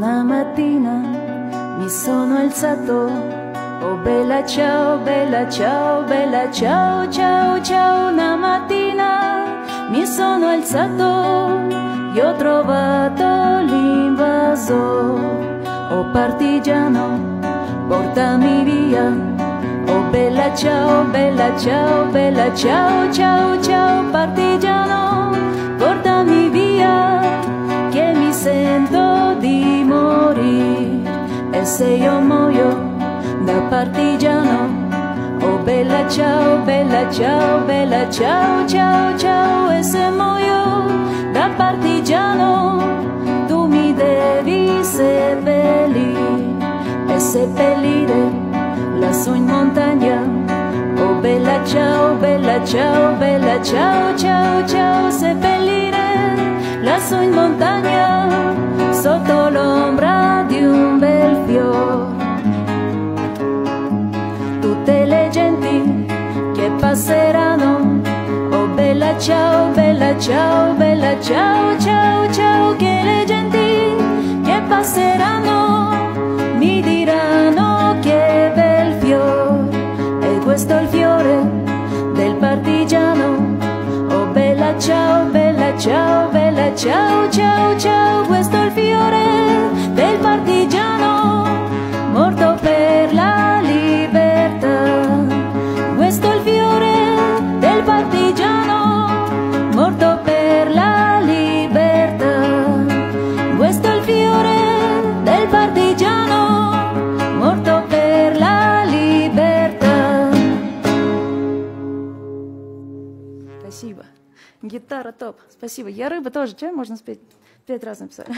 Una mattina mi sono alzato, oh bella ciao, bella ciao, bella ciao, ciao, ciao. Una mattina mi sono alzato e ho trovato l'invasore, oh partigiano, portami via. Oh bella ciao, bella ciao, bella ciao, ciao, ciao, partigiano, se io muoio da partigiano, oh bella ciao, bella ciao, bella ciao, ciao, ciao, e se muoio da partigiano, tu mi devi seppellire. E seppellire lassù in montagna. Oh bella ciao, bella ciao, bella ciao, ciao, ciao, seppellire lassù in montagna, sotto l'ombra ciao, bella ciao, bella ciao, ciao, ciao, che le genti che passeranno mi diranno che bel fiore, e questo è il fiore del partigiano. Oh bella ciao, bella ciao, bella ciao, ciao, ciao, questo è il fiore Спасибо. Гитара топ. Спасибо. Я рыба тоже. Че можно спеть? Пять раз написали.